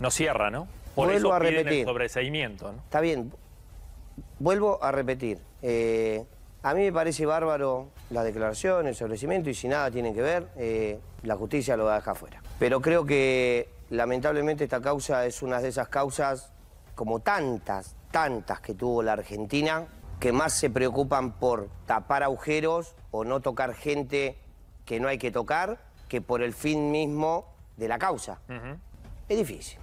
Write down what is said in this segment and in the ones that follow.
No cierra, ¿no? Por Vuelvo eso a repetir. el sobreseimiento, ¿no? Está bien. Vuelvo a repetir. Eh, a mí me parece bárbaro las declaraciones, el establecimiento, y si nada tienen que ver, eh, la justicia lo va a dejar fuera. Pero creo que lamentablemente esta causa es una de esas causas, como tantas, tantas que tuvo la Argentina, que más se preocupan por tapar agujeros o no tocar gente que no hay que tocar, que por el fin mismo de la causa. Es difícil.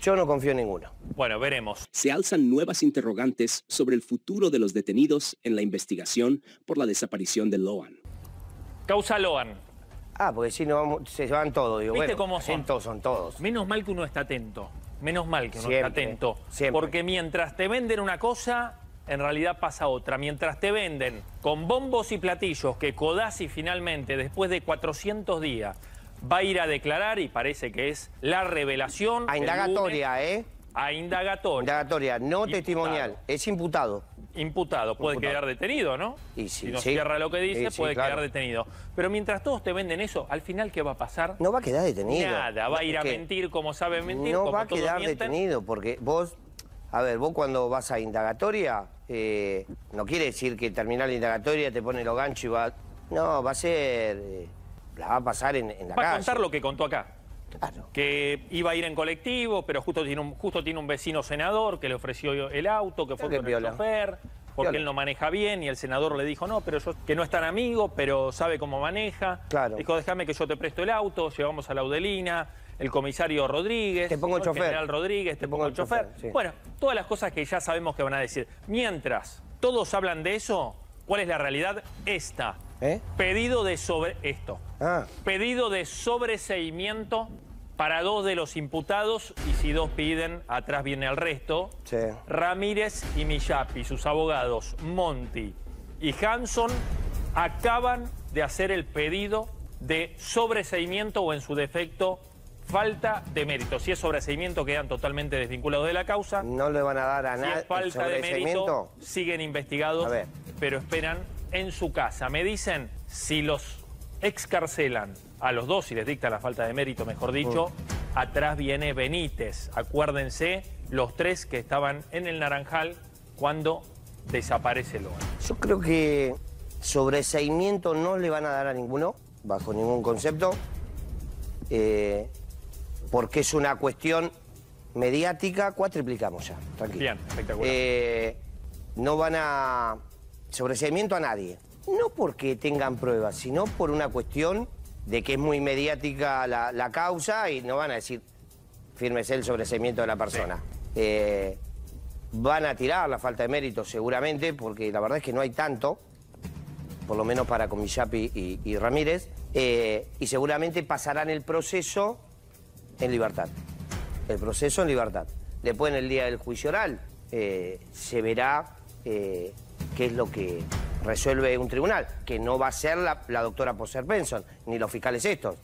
Yo no confío en ninguno. Bueno, veremos. Se alzan nuevas interrogantes sobre el futuro de los detenidos en la investigación por la desaparición de Loan. Causa Loan. Ah, porque si no se van todos. Digo, ¿Viste bueno, cómo son? atentos son todos. Menos mal que uno está atento. Menos mal que uno Siempre, está atento. siempre. Porque mientras te venden una cosa, en realidad pasa otra. Mientras te venden con bombos y platillos que Codazzi finalmente, después de 400 días, va a ir a declarar y parece que es la revelación. A indagatoria, lunes, ¿eh? A indagatoria. Indagatoria, no Imputado. testimonial. Es imputado. Imputado. Puede Imputado. quedar detenido, ¿no? Y si no sí. cierra lo que dice, sí, puede claro. quedar detenido. Pero mientras todos te venden eso, al final, ¿qué va a pasar? No va a quedar detenido. Nada, va a ir a ¿Qué? mentir como sabe mentir. No como va a todos quedar mienten. detenido porque vos, a ver, vos cuando vas a indagatoria, eh, no quiere decir que terminar la indagatoria te pone los ganchos y va. No, va a ser. eh, la va a pasar en, en la Va a calle. contar lo que contó acá. Claro. Que iba a ir en colectivo, pero justo tiene un, justo tiene un vecino senador que le ofreció el auto, que fue con el chofer, porque él no maneja bien y el senador le dijo, no, pero yo, que no es tan amigo, pero sabe cómo maneja. Claro. Dijo, déjame que yo te presto el auto, llevamos a la Audelina, el comisario Rodríguez, Te pongo el chofer. general Rodríguez, te, pongo el chofer. sí. Bueno, todas las cosas que ya sabemos que van a decir. Mientras todos hablan de eso, ¿cuál es la realidad? Esta. ¿Eh? Pedido de sobre esto. Ah, Pedido de sobreseimiento para dos de los imputados y si dos piden, atrás viene el resto. sí. Ramírez y Millapi, sus abogados Monti y Hanson, acaban de hacer el pedido de sobreseimiento o en su defecto falta de mérito. Si es sobreseimiento quedan totalmente desvinculados de la causa. No le van a dar a Si nadie es falta de mérito, siguen investigados, pero esperan en su casa. Me dicen, si los excarcelan a los dos, si les dicta la falta de mérito, mejor dicho, Mm. atrás viene Benítez. Acuérdense, los tres que estaban en el Naranjal cuando desaparece Loan. Yo creo que sobreseimiento no le van a dar a ninguno, bajo ningún concepto, eh, porque es una cuestión mediática, cuatriplicamos ya, tranquilo. Bien, espectacular. Eh, no van a sobreseimiento a nadie. No porque tengan pruebas, sino por una cuestión de que es muy mediática la, la causa y no van a decir fírmese el sobreseimiento de la persona. Eh, van a tirar la falta de mérito seguramente, porque la verdad es que no hay tanto, por lo menos para Comillapi y, y Ramírez, eh, y seguramente pasarán el proceso en libertad. El proceso en libertad. Después en el día del juicio oral eh, se verá eh, qué es lo que resuelve un tribunal, que no va a ser la, la doctora Poser Benson, ni los fiscales estos,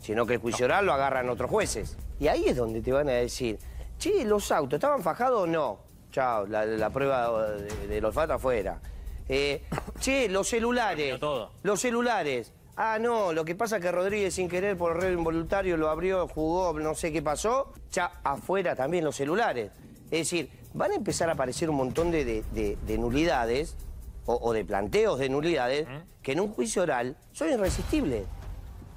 sino que el juicio oral lo agarran otros jueces. Y ahí es donde te van a decir, che, los autos, ¿estaban fajados o no? Chao, la, la prueba de, del olfato afuera. Eh, che, los celulares. Todo. Los celulares. Ah, no, lo que pasa es que Rodríguez sin querer por error involuntario lo abrió, jugó, no sé qué pasó. Ya afuera también los celulares. Es decir, van a empezar a aparecer un montón de, de- de- de nulidades o, o de planteos de nulidades que en un juicio oral son irresistibles.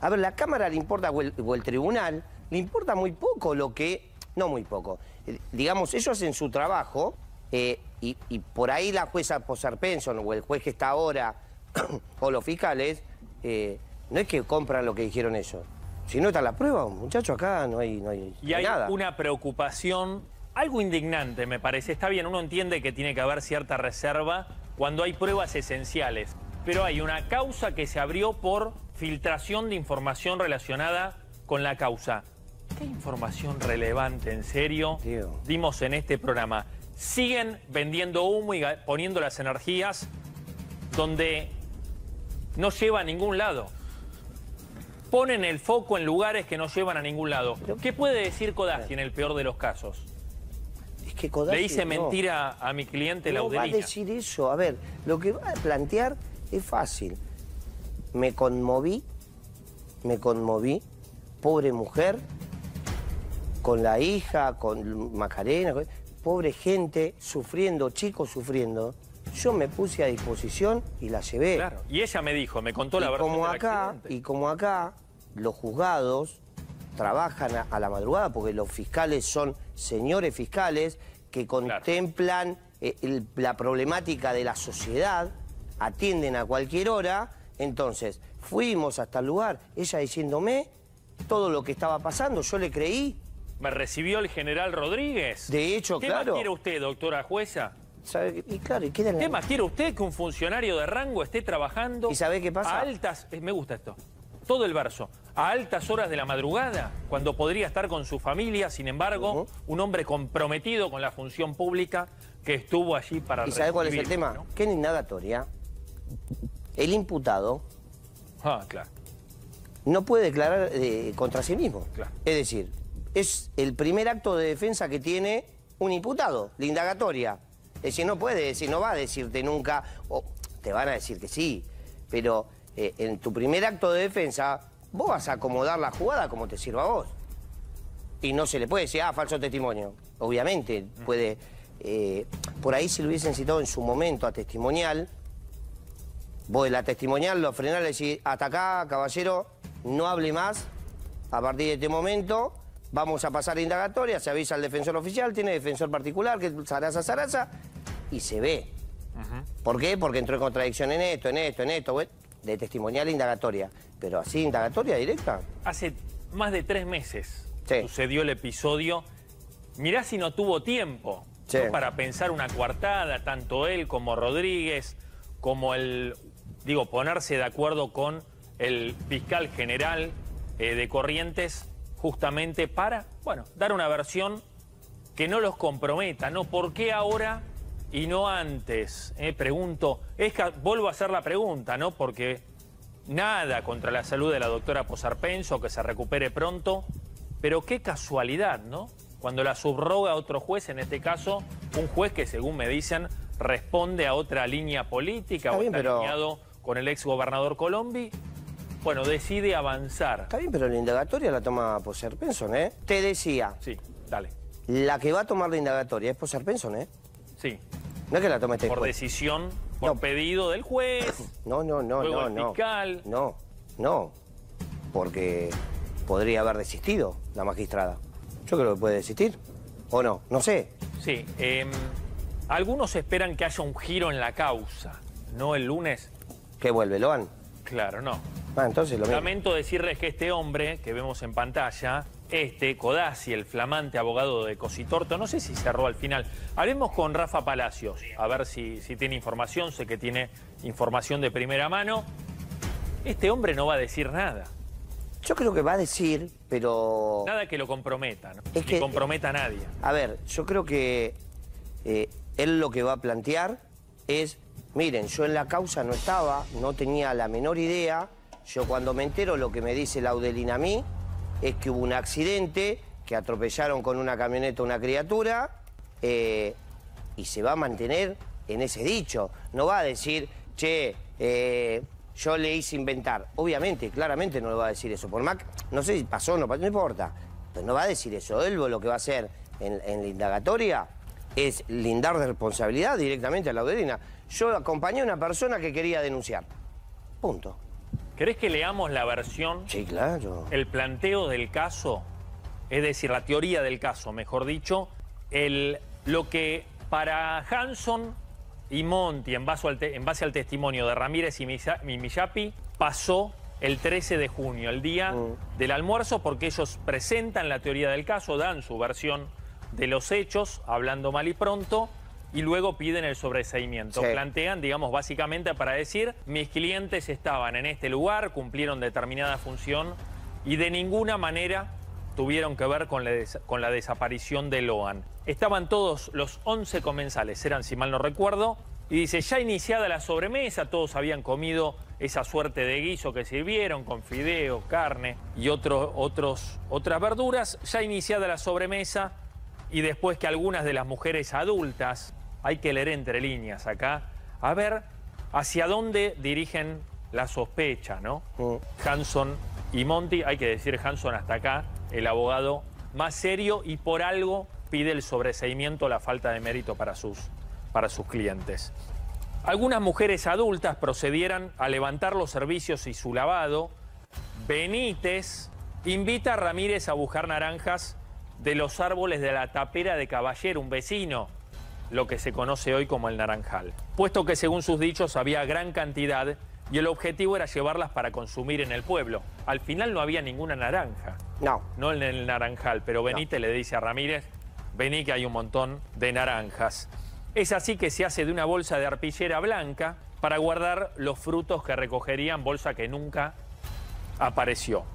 A ver, la Cámara le importa, o el, o el tribunal, le importa muy poco lo que. No muy poco. Eh, digamos, ellos hacen su trabajo eh, y, y por ahí la jueza Posar Penson o el juez que está ahora o los fiscales, eh, no es que compran lo que dijeron ellos. Si no está la prueba, muchacho, acá no hay, no hay, Y no hay hay nada. una preocupación, algo indignante me parece. Está bien, uno entiende que tiene que haber cierta reserva cuando hay pruebas esenciales. Pero hay una causa que se abrió por filtración de información relacionada con la causa. ¿Qué información relevante, en serio, Tío. dimos en este programa? Siguen vendiendo humo y poniendo las energías donde no lleva a ningún lado. Ponen el foco en lugares que no llevan a ningún lado. ¿Qué puede decir Codazzi en el peor de los casos? Es que Codazzi Le hice no. mentira a mi cliente No va a decir eso. A ver, lo que va a plantear es fácil. Me conmoví, me conmoví, pobre mujer, con la hija, con Macarena, pobre gente sufriendo, chicos sufriendo. Yo me puse a disposición y la llevé. Claro. Y ella me dijo, me contó la verdad como acá, y como acá, los juzgados trabajan a, a la madrugada porque los fiscales son señores fiscales que contemplan eh, el- la problemática de la sociedad, atienden a cualquier hora. Entonces, fuimos hasta el lugar, ella diciéndome todo lo que estaba pasando, yo le creí. ¿Me recibió el general Rodríguez? De hecho, ¿Qué claro. más quiere usted, doctora jueza? ¿Sabe? Y claro, y queda en la- ¿Qué más quiere usted que un funcionario de rango esté trabajando? ¿Y sabe qué pasa? A altas, eh, me gusta esto, todo el verso. A altas horas de la madrugada, cuando podría estar con su familia, sin embargo, un hombre comprometido con la función pública que estuvo allí para ¿Y sabe cuál es el tema? ¿no? Que en indagatoria, el imputado Ah, claro. no puede declarar eh, contra sí mismo. Claro. Es decir, es el primer acto de defensa que tiene un imputado, la indagatoria. Es decir, no puede decir, no va a decirte nunca, o te van a decir que sí, pero eh, en tu primer acto de defensa, vos vas a acomodar la jugada como te sirva a vos. Y no se le puede decir, ah, falso testimonio. Obviamente, puede. eh, por ahí, si lo hubiesen citado en su momento a testimonial, Vos de la testimonial lo frenás, le decís, hasta acá, caballero, no hable más. A partir de este momento vamos a pasar a indagatoria, se avisa al defensor oficial, tiene defensor particular, que es zaraza, zaraza, y se ve. ¿Por qué? Porque entró en contradicción en esto, en esto, en esto, de testimonial a indagatoria. Pero así, indagatoria directa. Hace más de tres meses Sí. sucedió el episodio. Mirá si no tuvo tiempo Sí. ¿no? para pensar una coartada, tanto él como Rodríguez, como el, digo, ponerse de acuerdo con el fiscal general eh, de Corrientes, justamente para, bueno, dar una versión que no los comprometa, ¿no? ¿Por qué ahora y no antes? Eh, pregunto, es que vuelvo a hacer la pregunta, ¿no? Porque nada contra la salud de la doctora Posarpenso, que se recupere pronto, pero qué casualidad, ¿no? Cuando la subroga otro juez, en este caso, un juez que según me dicen responde a otra línea política Está o bien, está pero- alineado con el ex gobernador Colombi, bueno, decide avanzar. Está bien, pero la indagatoria la toma Poser Penson, ¿eh? Te decía, Sí, dale. la que va a tomar la indagatoria es Poser Penson, ¿eh? Sí, No es que la tome este por juez. decisión, por No. pedido del juez. No, no, no, no, no. fiscal. No, no. Porque podría haber desistido la magistrada. Yo creo que puede desistir. ¿O no? No sé. Sí, em, algunos esperan que haya un giro en la causa, no el lunes. ¿Qué vuelve, Loan? Claro, no. Ah, entonces lo mismo. Lamento decirles que este hombre que vemos en pantalla, este, Codazzi, el flamante abogado de Cositorto, no sé si cerró al final. Hablemos con Rafa Palacios, a ver si, si tiene información, sé que tiene información de primera mano. Este hombre no va a decir nada, Yo creo que va a decir, pero... nada que lo comprometa, ¿no? Es Ni que- comprometa a nadie. A ver, yo creo que eh, él lo que va a plantear es, miren, yo en la causa no estaba, no tenía la menor idea, yo cuando me entero lo que me dice Laudelina a mí es que hubo un accidente, que atropellaron con una camioneta a una criatura, eh, y se va a mantener en ese dicho, no va a decir, che, eh, yo le hice inventar. Obviamente, claramente no le va a decir eso. Por más, no sé si pasó o no pasó, no importa. Pero no va a decir eso. Él lo que va a hacer en, la indagatoria es lindar de responsabilidad directamente a la Laudelina. Yo acompañé a una persona que quería denunciar. Punto. ¿Querés que leamos la versión Sí, claro. el planteo del caso, es decir, la teoría del caso, mejor dicho, el, lo que para Hanson y Monti, en base al, te- en base al testimonio de Ramírez y Millapi, pasó el 13 de junio, el día Mm. del almuerzo, porque ellos presentan la teoría del caso, dan su versión de los hechos, hablando mal y pronto, y luego piden el sobreseimiento. Sí. Plantean, digamos, básicamente para decir, mis clientes estaban en este lugar, cumplieron determinada función y de ninguna manera tuvieron que ver con la, con la desaparición de Loan. Estaban todos los 11 comensales, eran si mal no recuerdo, y dice, ya iniciada la sobremesa, todos habían comido esa suerte de guiso que sirvieron con fideo, carne y otro- otros, otras verduras, ya iniciada la sobremesa, y después que algunas de las mujeres adultas, hay que leer entre líneas acá, a ver hacia dónde dirigen la sospecha, ¿no? Mm. Hanson y Monty, hay que decir Hanson hasta acá, el abogado más serio y por algo pide el sobreseimiento la falta de mérito para sus, para sus clientes. Algunas mujeres adultas procedieran a levantar los servicios y su lavado. Benítez invita a Ramírez a buscar naranjas de los árboles de la tapera de Caballero, un vecino, lo que se conoce hoy como el naranjal. Puesto que según sus dichos había gran cantidad y el objetivo era llevarlas para consumir en el pueblo. Al final no había ninguna naranja. No. No en el naranjal, pero Benítez le dice a Ramírez, vení que hay un montón de naranjas. Es así que se hace de una bolsa de arpillera blanca para guardar los frutos que recogerían, bolsa que nunca apareció.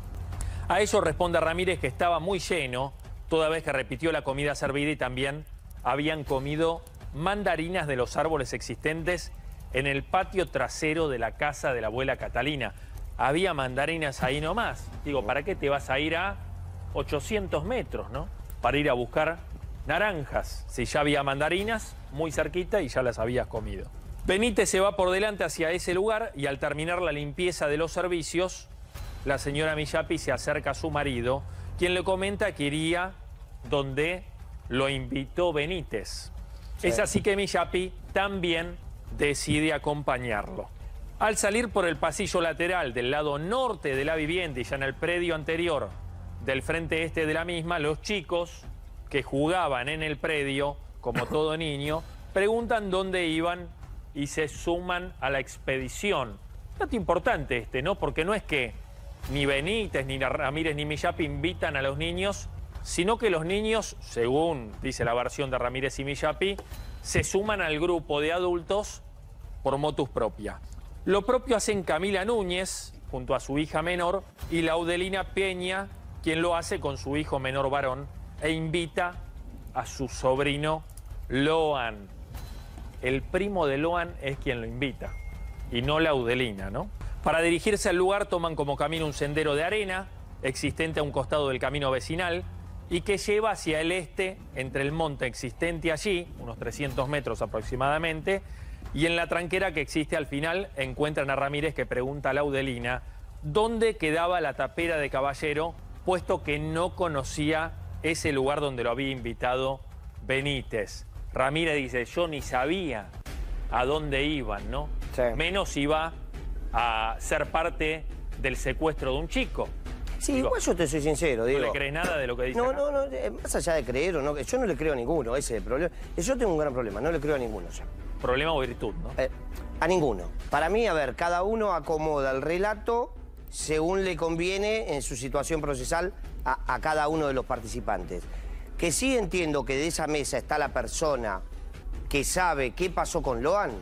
A eso responde Ramírez que estaba muy lleno, toda vez que repitió la comida servida y también habían comido mandarinas de los árboles existentes en el patio trasero de la casa de la abuela Catalina. Había mandarinas ahí nomás. Digo, ¿para qué te vas a ir a 800 metros, no? Para ir a buscar naranjas. Si ya había mandarinas muy cerquita y ya las habías comido. Benítez se va por delante hacia ese lugar y al terminar la limpieza de los servicios, la señora Millapi se acerca a su marido, quien le comenta que iría donde lo invitó Benítez. Es así que Millapi también decide acompañarlo. Al salir por el pasillo lateral del lado norte de la vivienda y ya en el predio anterior del frente este de la misma, los chicos que jugaban en el predio, como todo niño, preguntan dónde iban y se suman a la expedición. Dato importante este, ¿no? Porque no es que ni Benítez, ni Ramírez, ni Millapi invitan a los niños, sino que los niños, según dice la versión de Ramírez y Millapi, se suman al grupo de adultos por motus propia. Lo propio hacen Camila Núñez, junto a su hija menor, y Laudelina Peña, quien lo hace con su hijo menor varón, e invita a su sobrino Loan. El primo de Loan es quien lo invita, y no Laudelina, ¿no? Para dirigirse al lugar toman como camino un sendero de arena, existente a un costado del camino vecinal, y que lleva hacia el este, entre el monte existente allí, unos 300 metros aproximadamente, y en la tranquera que existe al final encuentran a Ramírez que pregunta a Laudelina dónde quedaba la tapera de Caballero, puesto que no conocía ese lugar donde lo había invitado Benítez. Ramírez dice, yo ni sabía a dónde iban, ¿no? Menos iba a ser parte del secuestro de un chico. Sí, igual yo te soy sincero, digo. ¿No le crees nada de lo que dice? No, no, no, eh, más allá de creer o no, yo no le creo a ninguno, ese es el problema. Yo tengo un gran problema, no le creo a ninguno ya. Problema o virtud, ¿no? Eh, a ninguno. Para mí, a ver, cada uno acomoda el relato según le conviene en su situación procesal a, cada uno de los participantes. Que sí entiendo que de esa mesa está la persona que sabe qué pasó con Loan,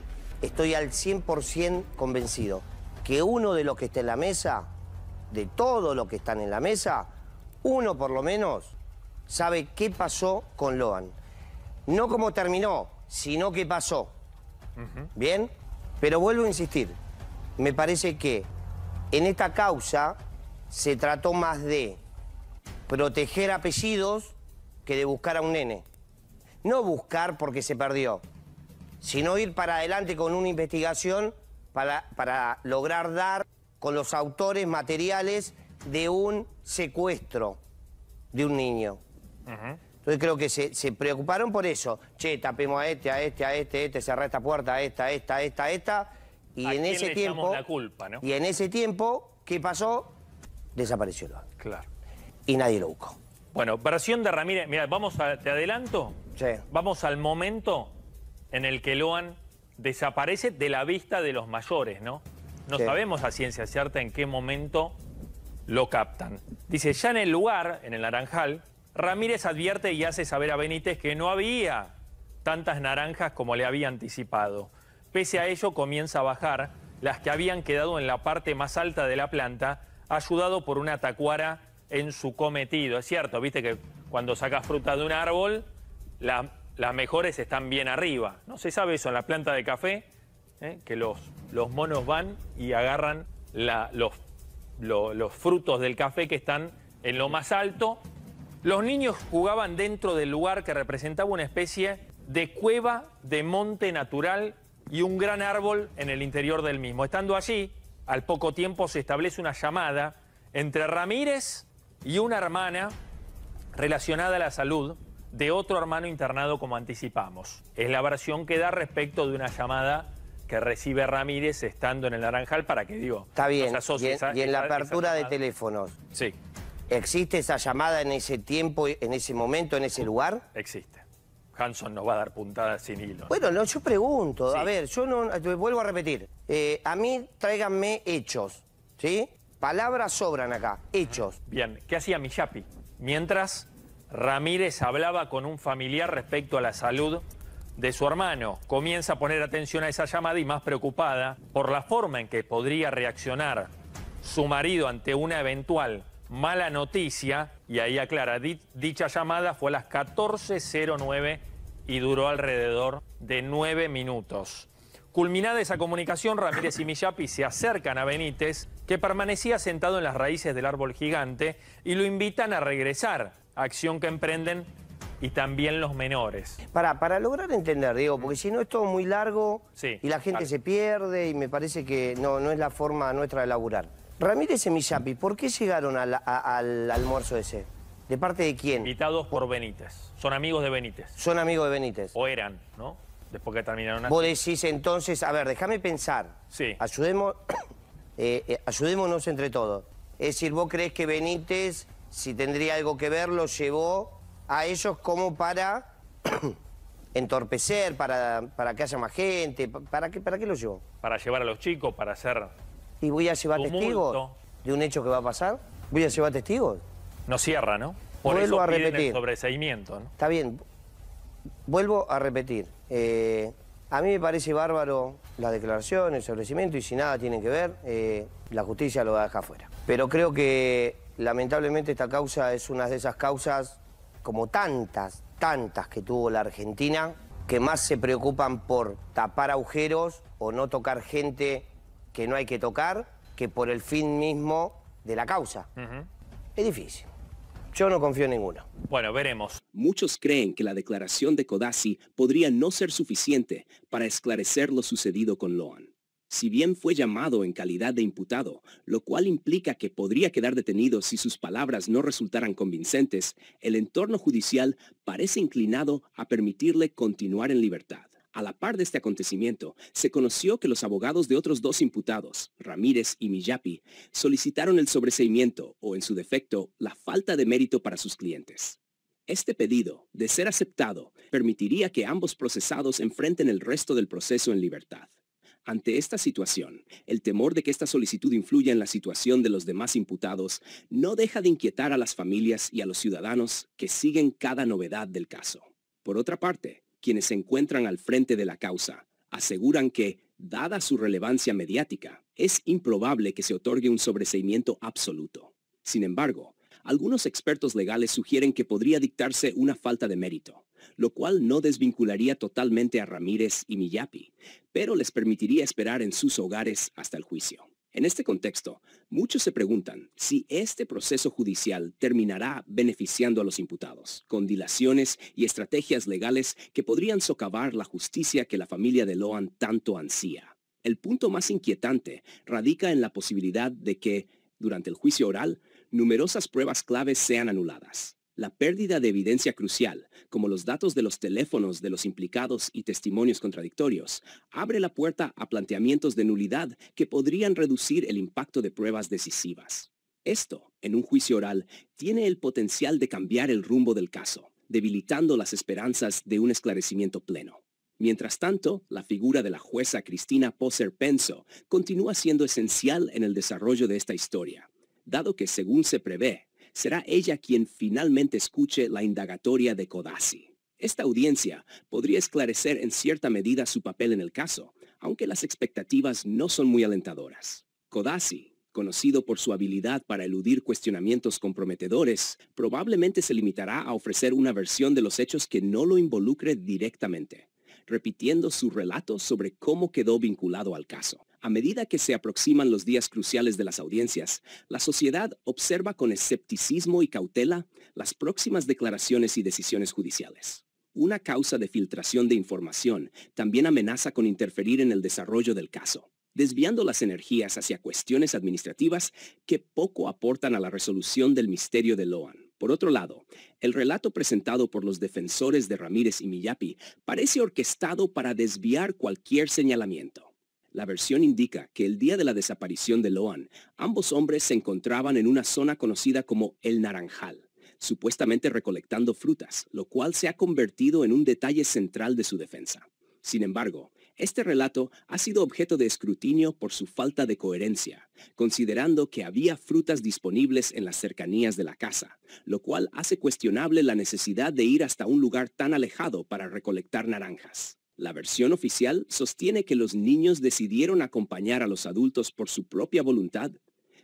estoy al 100% convencido que uno de los que está en la mesa de todos los que están en la mesa, uno por lo menos sabe qué pasó con Loan. No cómo terminó, sino qué pasó. ¿Bien? Pero vuelvo a insistir, me parece que en esta causa se trató más de proteger apellidos que de buscar a un nene. No buscar porque se perdió, sino ir para adelante con una investigación para, para lograr dar con los autores materiales de un secuestro de un niño. Entonces creo que se, preocuparon por eso. Che, tapemos a este, a este, a este, a este, cerrar esta puerta, a esta, a esta, a esta, a esta. Y en ese tiempo. La culpa, ¿no? Y en ese tiempo, ¿qué pasó? Desapareció Claro. Y nadie lo buscó. Bueno, versión de Ramírez. Mira, vamos a, te adelanto. Sí. Vamos al momento en el que Loan desaparece de la vista de los mayores, ¿no? No sabemos a ciencia cierta en qué momento lo captan. Dice, ya en el lugar, en el Naranjal, Ramírez advierte y hace saber a Benítez que no había tantas naranjas como le había anticipado. Pese a ello, comienza a bajar las que habían quedado en la parte más alta de la planta, ayudado por una tacuara en su cometido. Es cierto, viste que cuando sacas fruta de un árbol, las mejores están bien arriba. No se sabe eso en la planta de café, ¿eh? que los, los monos van y agarran los, los frutos del café que están en lo más alto. Los niños jugaban dentro del lugar que representaba una especie de cueva de monte natural y un gran árbol en el interior del mismo. Estando allí, al poco tiempo se establece una llamada entre Ramírez y una hermana relacionada a la salud de otro hermano internado como anticipamos. Es la versión que da respecto de una llamada que recibe Ramírez estando en el Naranjal para que digo. Está bien. y, en, la apertura de teléfonos. Sí. ¿Existe esa llamada en ese tiempo, en ese momento, en ese lugar? Existe. Hanson no va a dar puntadas sin hilo. Bueno, no, yo pregunto. A ver, yo no vuelvo a repetir. Eh, a mí tráiganme hechos, ¿sí? Palabras sobran acá, hechos. Bien, ¿qué hacía Miyapi? Mientras Ramírez hablaba con un familiar respecto a la salud de su hermano. Comienza a poner atención a esa llamada y más preocupada por la forma en que podría reaccionar su marido ante una eventual mala noticia, y ahí aclara, dicha llamada fue a las 14.09 y duró alrededor de nueve minutos. Culminada esa comunicación, Ramírez y Millapi se acercan a Benítez, que permanecía sentado en las raíces del árbol gigante, y lo invitan a regresar, acción que emprenden y también los menores. Para, para lograr entender, Diego, porque si no es todo muy largo y la gente se pierde y me parece que no, no es la forma nuestra de laburar. Ramírez y Millapi, ¿por qué llegaron al, almuerzo ese? ¿De parte de quién? Invitados por Benítez. Son amigos de Benítez. Son amigos de Benítez. O eran, ¿no? Después que terminaron así. Vos decís entonces, a ver, déjame pensar. Sí. Ayudemos, eh, eh, ayudémonos entre todos. Es decir, vos crees que Benítez, si tendría algo que ver, lo llevó a ellos como para entorpecer, para, para que haya más gente. ¿Para qué, ¿Para qué lo llevó? Para llevar a los chicos, para hacer ¿Y voy a llevar testigos de un hecho que va a pasar? ¿Voy a llevar testigos? No cierra, ¿no? Por Vuelvo a repetir. el sobreseimiento, ¿no? Está bien. Vuelvo a repetir. Eh, a mí me parece bárbaro la declaración, el sobrecimiento, y si nada tienen que ver, eh, la justicia lo va a dejar fuera. Pero creo que lamentablemente esta causa es una de esas causas, como tantas, tantas que tuvo la Argentina, que más se preocupan por tapar agujeros o no tocar gente que no hay que tocar que por el fin mismo de la causa. Es difícil. Yo no confío en ninguno. Bueno, veremos. Muchos creen que la declaración de Codazzi podría no ser suficiente para esclarecer lo sucedido con Loan. Si bien fue llamado en calidad de imputado, lo cual implica que podría quedar detenido si sus palabras no resultaran convincentes, el entorno judicial parece inclinado a permitirle continuar en libertad. A la par de este acontecimiento, se conoció que los abogados de otros dos imputados, Ramírez y Miyapi, solicitaron el sobreseimiento o, en su defecto, la falta de mérito para sus clientes. Este pedido, de ser aceptado, permitiría que ambos procesados enfrenten el resto del proceso en libertad. Ante esta situación, el temor de que esta solicitud influya en la situación de los demás imputados no deja de inquietar a las familias y a los ciudadanos que siguen cada novedad del caso. Por otra parte, quienes se encuentran al frente de la causa aseguran que, dada su relevancia mediática, es improbable que se otorgue un sobreseimiento absoluto. Sin embargo, algunos expertos legales sugieren que podría dictarse una falta de mérito, lo cual no desvincularía totalmente a Ramírez y Miyapi, pero les permitiría esperar en sus hogares hasta el juicio. En este contexto, muchos se preguntan si este proceso judicial terminará beneficiando a los imputados, con dilaciones y estrategias legales que podrían socavar la justicia que la familia de Loan tanto ansía. El punto más inquietante radica en la posibilidad de que, durante el juicio oral, numerosas pruebas claves sean anuladas. La pérdida de evidencia crucial, como los datos de los teléfonos de los implicados y testimonios contradictorios, abre la puerta a planteamientos de nulidad que podrían reducir el impacto de pruebas decisivas. Esto, en un juicio oral, tiene el potencial de cambiar el rumbo del caso, debilitando las esperanzas de un esclarecimiento pleno. Mientras tanto, la figura de la jueza Cristina Poser Penso continúa siendo esencial en el desarrollo de esta historia, dado que, según se prevé, será ella quien finalmente escuche la indagatoria de Codazzi. Esta audiencia podría esclarecer en cierta medida su papel en el caso, aunque las expectativas no son muy alentadoras. Codazzi, conocido por su habilidad para eludir cuestionamientos comprometedores, probablemente se limitará a ofrecer una versión de los hechos que no lo involucre directamente, repitiendo su relato sobre cómo quedó vinculado al caso. A medida que se aproximan los días cruciales de las audiencias, la sociedad observa con escepticismo y cautela las próximas declaraciones y decisiones judiciales. Una causa de filtración de información también amenaza con interferir en el desarrollo del caso, desviando las energías hacia cuestiones administrativas que poco aportan a la resolución del misterio de Loan. Por otro lado, el relato presentado por los defensores de Ramírez y Miyapi parece orquestado para desviar cualquier señalamiento. La versión indica que el día de la desaparición de Loan, ambos hombres se encontraban en una zona conocida como El Naranjal, supuestamente recolectando frutas, lo cual se ha convertido en un detalle central de su defensa. Sin embargo, este relato ha sido objeto de escrutinio por su falta de coherencia, considerando que había frutas disponibles en las cercanías de la casa, lo cual hace cuestionable la necesidad de ir hasta un lugar tan alejado para recolectar naranjas. La versión oficial sostiene que los niños decidieron acompañar a los adultos por su propia voluntad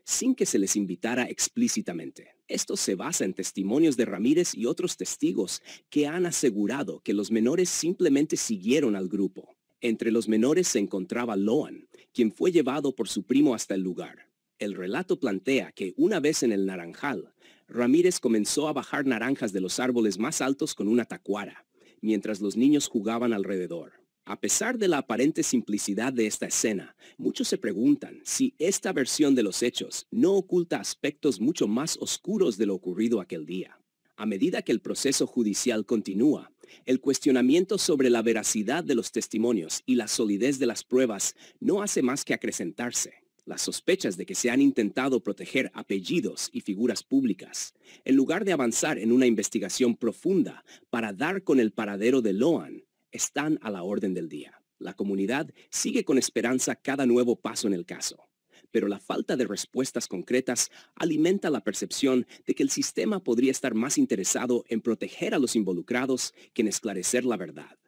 sin que se les invitara explícitamente. Esto se basa en testimonios de Ramírez y otros testigos que han asegurado que los menores simplemente siguieron al grupo. Entre los menores se encontraba Loan, quien fue llevado por su primo hasta el lugar. El relato plantea que una vez en el Naranjal, Ramírez comenzó a bajar naranjas de los árboles más altos con una tacuara mientras los niños jugaban alrededor. A pesar de la aparente simplicidad de esta escena, muchos se preguntan si esta versión de los hechos no oculta aspectos mucho más oscuros de lo ocurrido aquel día. A medida que el proceso judicial continúa, el cuestionamiento sobre la veracidad de los testimonios y la solidez de las pruebas no hace más que acrecentarse las sospechas de que se han intentado proteger apellidos y figuras públicas, en lugar de avanzar en una investigación profunda para dar con el paradero de Loan, están a la orden del día. La comunidad sigue con esperanza cada nuevo paso en el caso, pero la falta de respuestas concretas alimenta la percepción de que el sistema podría estar más interesado en proteger a los involucrados que en esclarecer la verdad.